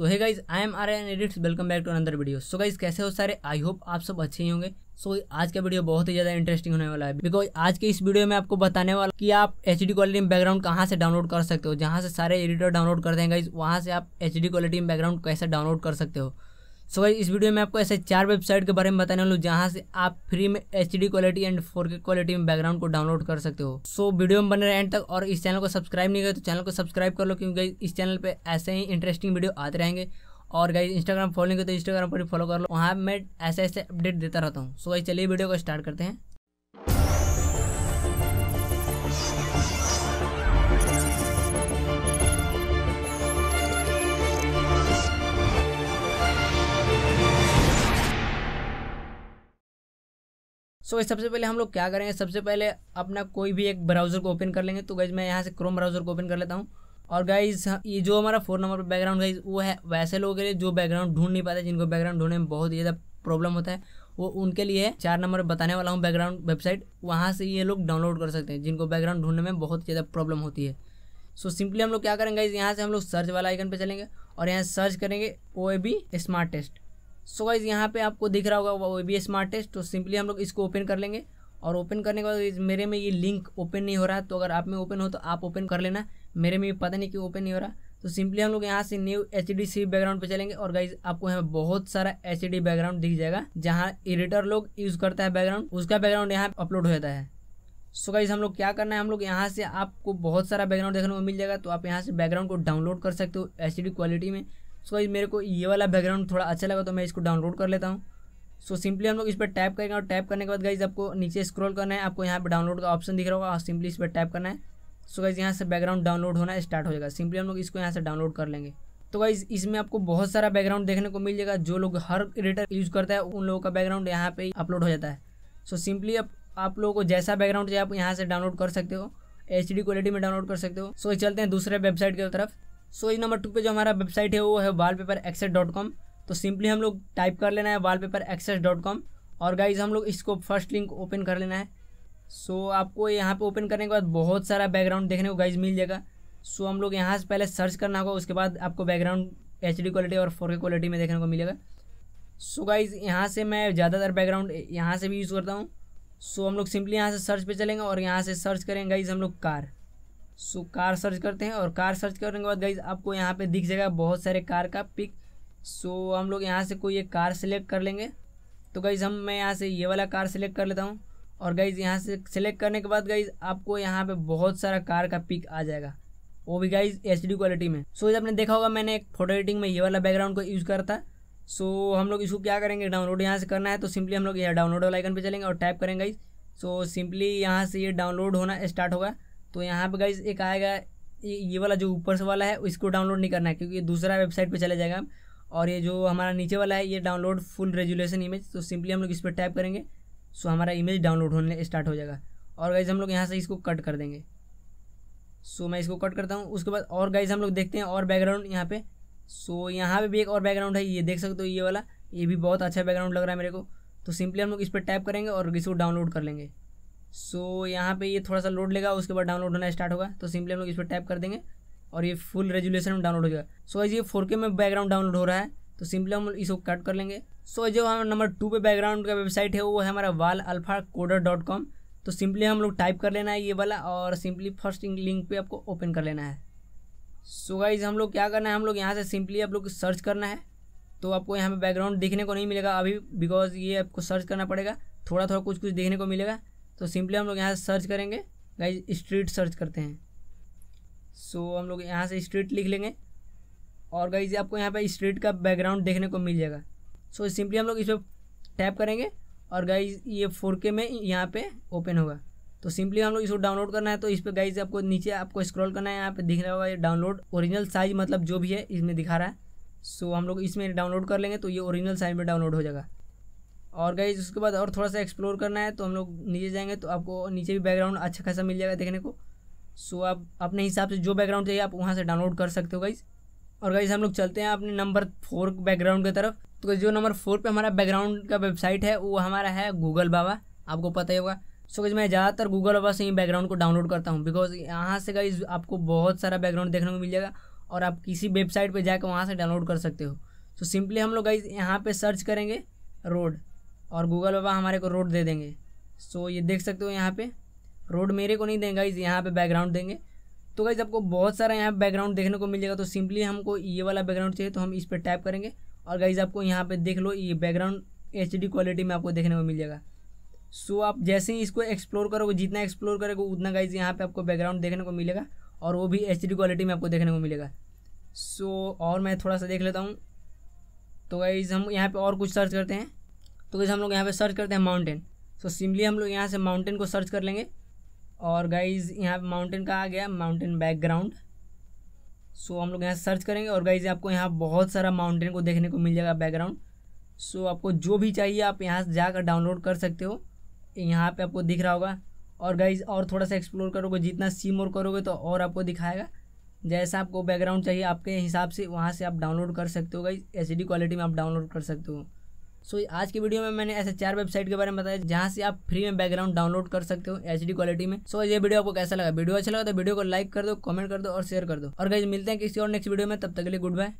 सो है guys I am R N edits welcome back to another video so guys कैसे हो सारे? I hope आप सब अच्छे ही होंगे। सो so, आज का वीडियो बहुत ही ज़्यादा इंटरेस्टिंग होने वाला है। बिकॉज़ आज के इस वीडियो में आपको बताने वाला कि आप एच डी क्वालिटी में बैकग्राउंड कहाँ से डाउनलोड कर सकते हो? जहाँ से सारे एडिटर डाउनलोड करते हैं गाइज़ वहाँ से आप एच डी क्वालिटी में बैकग्राउंड कैसे डाउनलोड कर सकते हो? सो so, इस वीडियो में आपको ऐसे चार वेबसाइट के बारे में बताने वाला जहाँ से आप फ्री में H D quality and four quality में बैकग्राउंड को डाउनलोड कर सकते हो। सो so, वीडियो में बने रहे एंड तक और इस चैनल को सब्सक्राइब नहीं करें तो चैनल को सब्सक्राइब कर लो क्योंकि इस चैनल पर ऐसे ही इंटरेस्टिंग वीडियो आते रहेंगे। और गाइज़ इंस्टाग्राम फॉलो नहीं तो इंस्टाग्राम पर फॉलो कर लो। वहाँ मैं ऐसे ऐसे अपडेट देता रहता हूँ। सो so, चलिए वीडियो को स्टार्ट करते हैं। सो so, सबसे पहले हम लोग क्या करेंगे? सबसे पहले अपना कोई भी एक ब्राउज़र को ओपन कर लेंगे। तो गाइज़ मैं यहाँ से क्रोम ब्राउज़र को ओपन कर लेता हूँ। और गाइज़ ये जो हमारा फोर नंबर पर बैकग्राउंड गाइज़ वो है वैसे लोगों के लिए जो बैकग्राउंड ढूंढ नहीं पाते जिनको बैकग्राउंड ढूँढने में बहुत ज़्यादा प्रॉब्लम होता है वो उनके लिए चार नंबर बताने वाला हूँ बैकग्राउंड वेबसाइट वहाँ से ये लोग डाउनलोड कर सकते हैं जिनको बैकग्राउंड ढूँढने में बहुत ज़्यादा प्रॉब्लम होती है। सो so, सिंपली हम लोग क्या करेंगे गाइज़ यहाँ से हम लोग सर्च वाला आइकन पे चलेंगे और यहाँ सर्च करेंगे O A B smart test so guys यहाँ पे आपको दिख रहा होगा वो बी स्मार्ट टेस्ट तो सिंपली हम लोग इसको ओपन कर लेंगे। और ओपन करने के बाद मेरे में ये लिंक ओपन नहीं हो रहा तो अगर आप में ओपन हो तो आप ओपन कर लेना। मेरे में पता नहीं क्यों ओपन नहीं हो रहा। तो सिंपली हम लोग यहाँ से new H D C background पे चलेंगे। और गाइज़ आपको यहाँ बहुत सारा एच डी बैकग्राउंड दिख जाएगा, जहाँ एडिटर लोग यूज़ करता है बैकग्राउंड उसका बैकग्राउंड यहाँ अपलोड हो जाता है। सो गाइज़ हम लोग क्या करना है? हम लोग यहाँ से आपको बहुत सारा बैकग्राउंड देखने को मिल जाएगा तो आप यहाँ से बैकग्राउंड को डाउनलोड कर सकते हो एच क्वालिटी में। सो गाइज़ मेरे को ये वाला बैकग्राउंड थोड़ा अच्छा लगा तो मैं इसको डाउनलोड कर लेता हूँ। सो so, सिंपली हम लोग इस पर टैप करेंगे और टैप करने के बाद गाइज़ आपको नीचे स्क्रॉल करना है आपको यहाँ पे डाउनलोड का ऑप्शन दिख रहा होगा और सिंपली इस पर टैप करना है। सो गाइज़ यहाँ से बैकग्राउंड डाउनलोड होना स्टार्ट हो जाएगा। सिंपली हम लोग इसको यहाँ से डाउनलोड कर लेंगे। तो गाइज़ इसमें आपको बहुत सारा बैकग्राउंड देखने को मिल जाएगा जो लोग हर एडिटर यूज़ करता है उन लोगों का बैकग्राउंड यहाँ पे अपलोड हो जाता है। सो so, सिंपली आप, आप लोगों को जैसा बैकग्राउंड चाहिए आप यहाँ से डाउनलोड कर सकते हो एच डी क्वालिटी में डाउनलोड कर सकते हो। सो so, चलते हैं दूसरे वेबसाइट की तरफ़। सो so, नंबर टू पे जो हमारा वेबसाइट है वो है वाल पेपर एक्सेस डॉट कॉम तो सिंपली हम लोग टाइप कर लेना है वाल पेपर एक्सेस डॉट कॉम और गाइज़ हम लोग इसको फ़र्स्ट लिंक ओपन कर लेना है. सो so, आपको यहाँ पे ओपन करने के बाद बहुत सारा बैकग्राउंड देखने को गाइज़ मिल जाएगा. सो so, हम लोग यहाँ से पहले सर्च करना होगा उसके बाद आपको बैकग्राउंड एच डी क्वालिटी और फोर क्वालिटी में देखने को मिलेगा. सो गाइज़ यहाँ से मैं ज़्यादातर बैकग्राउंड यहाँ से भी यूज़ करता हूँ. सो so, हम लोग सिंपली यहाँ से सर्च पे चलेंगे और यहाँ से सर्च करेंगे गाइज़ हम लोग कार सो कार सर्च करते हैं और कार सर्च करने के बाद गाइज़ आपको यहाँ पे दिख जाएगा बहुत सारे कार का पिक सो हम लोग यहाँ से कोई एक कार सेलेक्ट कर लेंगे। तो गाइज़ हम मैं यहाँ से ये वाला कार सेलेक्ट कर लेता हूँ। और गाइज़ यहाँ से सेलेक्ट करने के बाद गाइज़ आपको यहाँ पे बहुत सारा कार का पिक आ जाएगा। वो भी गाइज़ एच क्वालिटी में। सो so, आपने देखा होगा मैंने एक फ़ोटो एडिटिंग में ये वाला बैकग्राउंड को यूज़ करा था। सो so, हम लोग इसको क्या करेंगे डाउनलोड यहाँ से करना है। तो सिंपली हम लोग यहाँ डाउनलोड वाला आइकन पे चलेंगे और टाइप करेंगे गाइज़ सो सिंपली यहाँ से ये डाउनलोड होना स्टार्ट होगा। तो यहाँ पे गाइज़ एक आएगा, ये वाला जो ऊपर से वाला है, इसको डाउनलोड नहीं करना है, क्योंकि दूसरा वेबसाइट पे चले जाएगा और ये जो हमारा नीचे वाला है, ये डाउनलोड फुल रेजुलेशन इमेज तो सिंपली हम लोग इस पर टाइप करेंगे सो हमारा इमेज डाउनलोड होने स्टार्ट हो जाएगा। और गाइज़ हम लोग यहाँ से इसको कट कर देंगे। सो मैं इसको कट करता हूँ, उसके बाद और गाइज़ हम लोग देखते हैं और बैकग्राउंड यहाँ पे। सो यहाँ पे भी एक और बैकग्राउंड है, ये देख सकते हो ये वाला, ये भी बहुत अच्छा बैकग्राउंड लग रहा है मेरे को। तो सिंपली हम लोग इस पर टाइप करेंगे और इसको डाउनलोड कर लेंगे। सो so, यहाँ पे ये थोड़ा सा लोड लेगा उसके बाद डाउनलोड होना स्टार्ट होगा। तो सिंपली हम लोग इस पर टैप कर देंगे और ये फुल रेजुलेशन में डाउनलोड हो जाएगा। सो so, ये फोर में बैकग्राउंड डाउनलोड हो रहा है। तो सिंपली हम इसको कट कर लेंगे। सो so, जो हम नंबर टू पे बैकग्राउंड का वेबसाइट है वो है हमारा wall alpha coder dot com तो सिंपली हम लोग टाइप कर लेना है ये वाला और सिंपली फ़र्स्ट लिंक पे आपको ओपन कर लेना है। सो so गाइज़ हम लोग क्या करना है? हम लोग यहाँ से सिंपली आप लोग सर्च करना है। तो आपको यहाँ पे बैकग्राउंड देखने को नहीं मिलेगा अभी बिकॉज़ ये आपको सर्च करना पड़ेगा। थोड़ा थोड़ा कुछ कुछ देखने को मिलेगा। तो सिंपली हम लोग यहाँ से सर्च करेंगे। गाइज़ स्ट्रीट सर्च करते हैं। सो so, हम लोग यहाँ से स्ट्रीट लिख लेंगे। और गाइज़ आपको यहाँ पे स्ट्रीट का बैकग्राउंड देखने को मिल जाएगा। सो so, सिंपली हम लोग इस पर टैप करेंगे। और गाइज़ ये फोर में यहाँ पे ओपन होगा। तो सिंपली हम लोग इसको डाउनलोड करना है। तो इस पर गाइज़ आपको नीचे आपको स्क्रॉल करना है। यहाँ पे दिख रहा होगा ये डाउनलोड ओरिजिनल साइज़ मतलब जो भी है इसमें दिखा रहा है। सो so, हम लोग इसमें डाउनलोड कर लेंगे। तो ये ओरिजिनल साइज़ में डाउनलोड हो जाएगा। और गाइज़ उसके बाद और थोड़ा सा एक्सप्लोर करना है तो हम लोग नीचे जाएँगे तो आपको नीचे भी बैकग्राउंड अच्छा खासा मिल जाएगा देखने को। सो आप अपने हिसाब से जो बैकग्राउंड चाहिए, आप वहाँ से डाउनलोड कर सकते हो गाइज़ और गाइज़ हम लोग चलते हैं अपने नंबर फोर बैकग्राउंड की तरफ़। तो जो नंबर फोर पे हमारा बैकग्राउंड का वेबसाइट है, वो हमारा है गूगल बाबा आपको पता ही होगा। सो गई मैं ज़्यादातर गूगल बाबा से ही बैकग्राउंड को डाउनलोड करता हूँ बिकॉज़ यहाँ से गाइज़ आपको बहुत सारा बैकग्राउंड देखने को मिल जाएगा, और आप किसी वेबसाइट पर जाकर वहाँ से डाउनलोड कर सकते हो। सो सिंपली हम लोग गाइज़ यहाँ पर सर्च करेंगे रोड और गूगल बाबा हमारे को रोड दे देंगे। सो ये देख सकते हो यहाँ पे। रोड मेरे को नहीं देंगे गाइज़ यहाँ पे बैकग्राउंड देंगे। तो गाइज़ आपको बहुत सारा यहाँ बैकग्राउंड देखने को मिल जाएगा तो सिंपली हमको ये वाला बैकग्राउंड चाहिए तो हम इस पर टैप करेंगे। और गाइज़ आपको यहाँ पे देख लो ये बैकग्राउंड एचडी क्वालिटी में आपको देखने को मिल जाएगा सो आप जैसे ही इसको एक्सप्लोर करोगे जितना एक्सप्लोर करोगे उतना गाइज़ यहाँ पे आपको बैकग्राउंड देखने को मिलेगा। और वो भी एचडी क्वालिटी में आपको देखने को मिलेगा। सो so, और मैं थोड़ा सा देख लेता हूँ। तो गाइज़ हम यहाँ पे और कुछ सर्च करते हैं। तो गाइज़ हम लोग यहाँ पे सर्च करते हैं माउंटेन सो सिंपली हम लोग यहाँ से माउंटेन को सर्च कर लेंगे. और गाइज़ यहाँ पे माउंटेन का आ गया माउंटेन बैकग्राउंड सो हम लोग यहाँ सर्च करेंगे और गाइज़ आपको यहाँ बहुत सारा माउंटेन को देखने को मिल जाएगा बैकग्राउंड सो आपको जो भी चाहिए, आप यहाँ से जाकर डाउनलोड कर सकते हो. यहाँ पे आपको दिख रहा होगा. और गाइज़ और थोड़ा सा एक्सप्लोर करोगे, जितना सी मोर करोगे तो और आपको दिखाएगा. जैसा आपको बैकग्राउंड चाहिए, आपके हिसाब से वहाँ से आप डाउनलोड कर सकते हो गाइज़ एच क्वालिटी में आप डाउनलोड कर सकते हो. सो so, आज की वीडियो में मैंने ऐसे चार वेबसाइट के बारे में बताया जहाँ से आप फ्री में बैकग्राउंड डाउनलोड कर सकते हो एचडी क्वालिटी में। सो so, ये वीडियो आपको कैसा लगा? वीडियो अच्छा लगा तो वीडियो को लाइक कर दो कमेंट कर दो और शेयर कर दो। और गाइज़ मिलते हैं किसी और नेक्स्ट वीडियो में तब तक के लिए गुड बाय